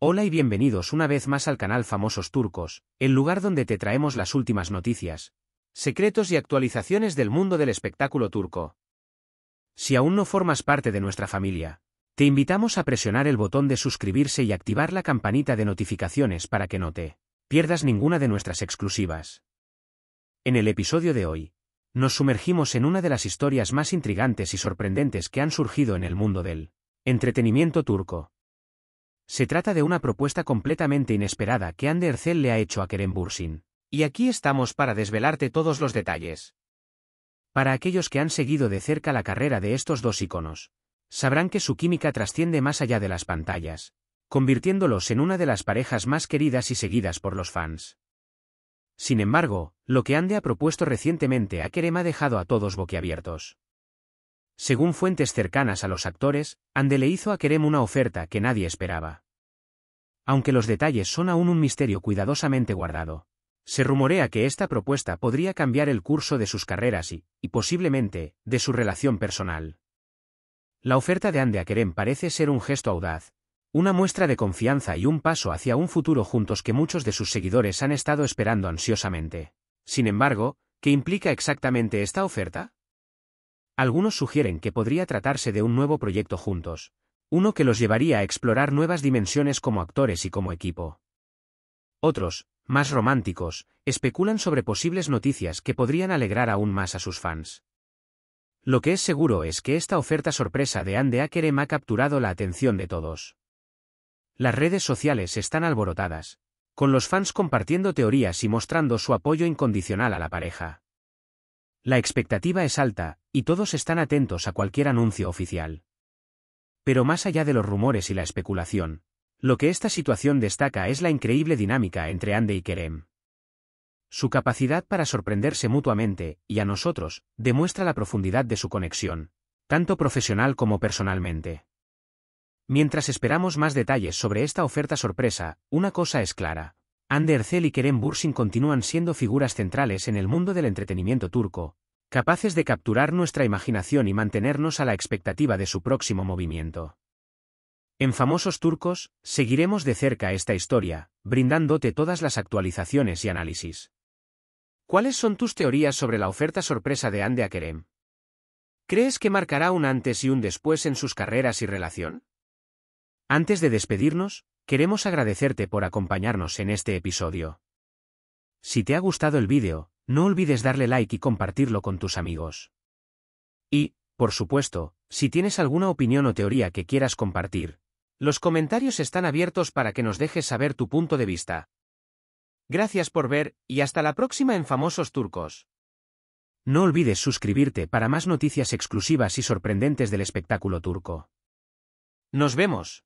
Hola y bienvenidos una vez más al canal Famosos Turcos, el lugar donde te traemos las últimas noticias, secretos y actualizaciones del mundo del espectáculo turco. Si aún no formas parte de nuestra familia, te invitamos a presionar el botón de suscribirse y activar la campanita de notificaciones para que no te pierdas ninguna de nuestras exclusivas. En el episodio de hoy, nos sumergimos en una de las historias más intrigantes y sorprendentes que han surgido en el mundo del entretenimiento turco. Se trata de una propuesta completamente inesperada que Ander Erzel le ha hecho a Kerem Bursin. Y aquí estamos para desvelarte todos los detalles. Para aquellos que han seguido de cerca la carrera de estos dos iconos, sabrán que su química trasciende más allá de las pantallas, convirtiéndolos en una de las parejas más queridas y seguidas por los fans. Sin embargo, lo que Ande ha propuesto recientemente a Kerem ha dejado a todos boquiabiertos. Según fuentes cercanas a los actores, Ande le hizo a Kerem una oferta que nadie esperaba. Aunque los detalles son aún un misterio cuidadosamente guardado. Se rumorea que esta propuesta podría cambiar el curso de sus carreras y, y posiblemente, de su relación personal. La oferta de Ande a Kerem parece ser un gesto audaz, una muestra de confianza y un paso hacia un futuro juntos que muchos de sus seguidores han estado esperando ansiosamente. Sin embargo, ¿qué implica exactamente esta oferta? Algunos sugieren que podría tratarse de un nuevo proyecto juntos, uno que los llevaría a explorar nuevas dimensiones como actores y como equipo. Otros, más románticos, especulan sobre posibles noticias que podrían alegrar aún más a sus fans. Lo que es seguro es que esta oferta sorpresa de Anne Akerem ha capturado la atención de todos. Las redes sociales están alborotadas, con los fans compartiendo teorías y mostrando su apoyo incondicional a la pareja. La expectativa es alta, y todos están atentos a cualquier anuncio oficial. Pero más allá de los rumores y la especulación, lo que esta situación destaca es la increíble dinámica entre Ande y Kerem. Su capacidad para sorprenderse mutuamente, y a nosotros, demuestra la profundidad de su conexión, tanto profesional como personalmente. Mientras esperamos más detalles sobre esta oferta sorpresa, una cosa es clara. Ander y Kerem Bursin continúan siendo figuras centrales en el mundo del entretenimiento turco, capaces de capturar nuestra imaginación y mantenernos a la expectativa de su próximo movimiento. En Famosos Turcos, seguiremos de cerca esta historia, brindándote todas las actualizaciones y análisis. ¿Cuáles son tus teorías sobre la oferta sorpresa de Ande a Kerem? ¿Crees que marcará un antes y un después en sus carreras y relación? Antes de despedirnos, Queremos agradecerte por acompañarnos en este episodio. Si te ha gustado el vídeo, no olvides darle like y compartirlo con tus amigos. Y, por supuesto, si tienes alguna opinión o teoría que quieras compartir, los comentarios están abiertos para que nos dejes saber tu punto de vista. Gracias por ver, y hasta la próxima en Famosos Turcos. No olvides suscribirte para más noticias exclusivas y sorprendentes del espectáculo turco. Nos vemos.